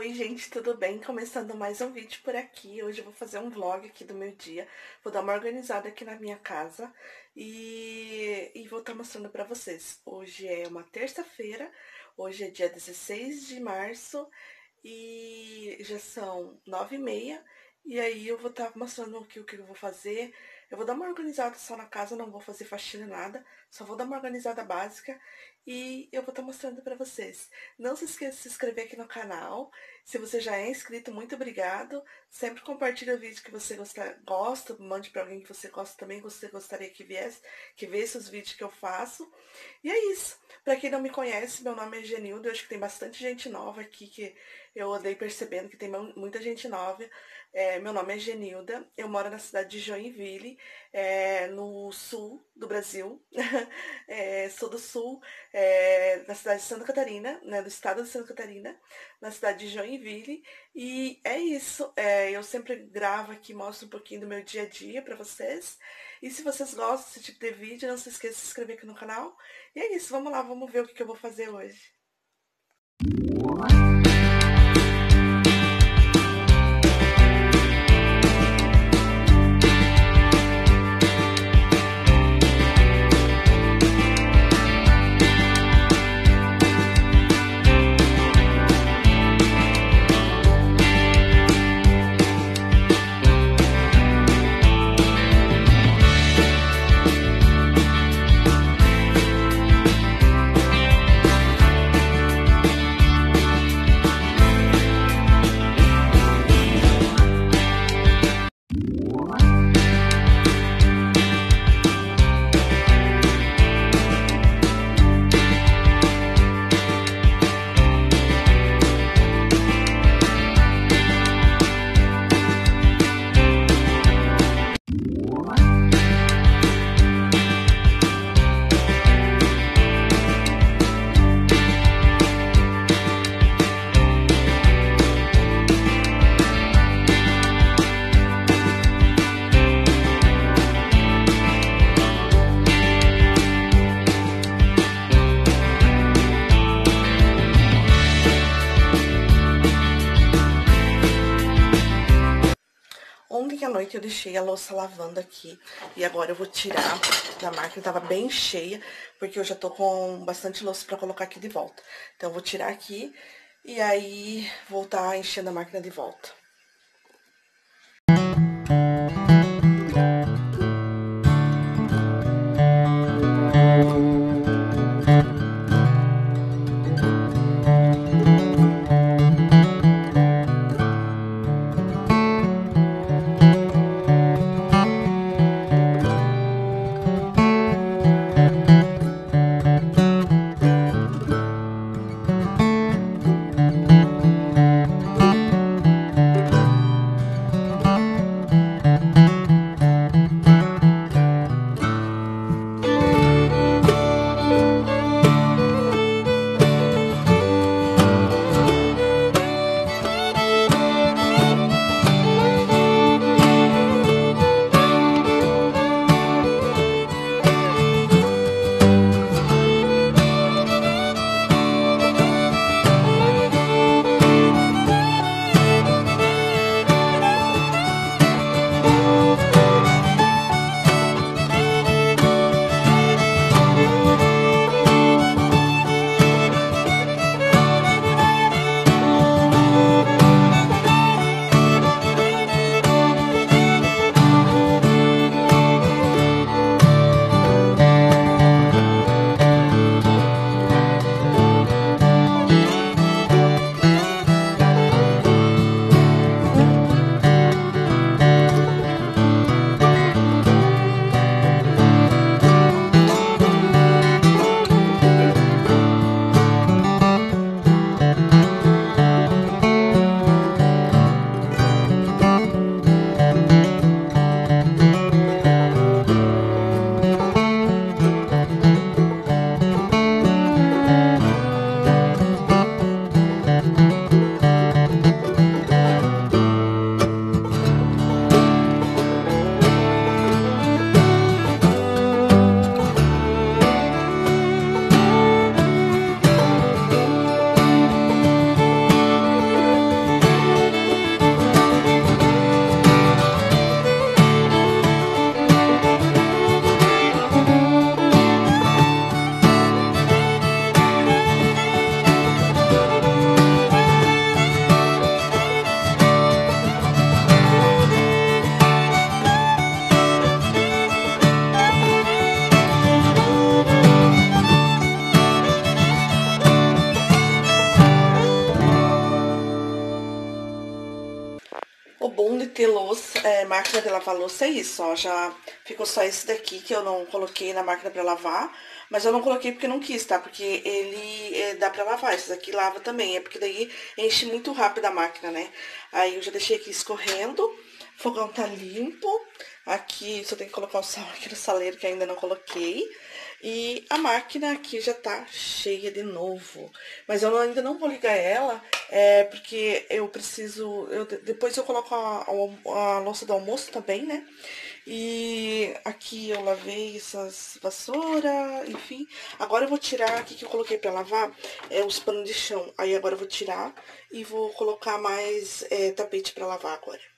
Oi, gente, tudo bem? Começando mais um vídeo por aqui. Hoje eu vou fazer um vlog aqui do meu dia. Vou dar uma organizada aqui na minha casa e, e vou estar mostrando pra vocês. Hoje é uma terça-feira, hoje é dia 16 de março e já são nove e meia. E aí eu vou estar mostrando aqui o que eu vou fazer. Eu vou dar uma organizada só na casa, não vou fazer faxina nada. Só vou dar uma organizada básica e eu vou estar mostrando para vocês. Não se esqueça de se inscrever aqui no canal. Se você já é inscrito, muito obrigado. Sempre compartilhe o vídeo que você gosta, gosta mande para alguém que você gosta também, que você gostaria que viesse, que visse os vídeos que eu faço. E é isso. Para quem não me conhece, meu nome é Genildo. Eu acho que tem bastante gente nova aqui que eu andei percebendo que tem muita gente nova. É, meu nome é Genilda, eu moro na cidade de Joinville, é, no sul do Brasil, é, sou do sul, é, na cidade de Santa Catarina, né, do estado de Santa Catarina, na cidade de Joinville, e é isso, é, eu sempre gravo aqui, mostro um pouquinho do meu dia a dia para vocês, e se vocês gostam desse tipo de vídeo, não se esqueça de se inscrever aqui no canal, e é isso, vamos lá, vamos ver o que, que eu vou fazer hoje. Ontem à noite eu deixei a louça lavando aqui. E agora eu vou tirar da máquina. Tava bem cheia, porque eu já tô com bastante louça pra colocar aqui de volta. Então eu vou tirar aqui e aí voltar enchendo a máquina de volta. Ter louça, é, máquina de lavar louça é isso, ó. Já ficou só esse daqui que eu não coloquei na máquina pra lavar. Mas eu não coloquei porque não quis, tá? Porque ele é, dá pra lavar. Esse daqui lava também. É porque daí enche muito rápido a máquina, né? Aí eu já deixei aqui escorrendo. Fogão tá limpo. Aqui só tem que colocar o sal aqui no saleiro que ainda não coloquei. E a máquina aqui já tá cheia de novo. Mas eu ainda não vou ligar ela, é, porque eu preciso... Eu, depois eu coloco a, a, a louça do almoço também, né? E aqui eu lavei essas vassouras, enfim. Agora eu vou tirar aqui que eu coloquei pra lavar, é, os panos de chão. Aí agora eu vou tirar e vou colocar mais é, tapete pra lavar agora.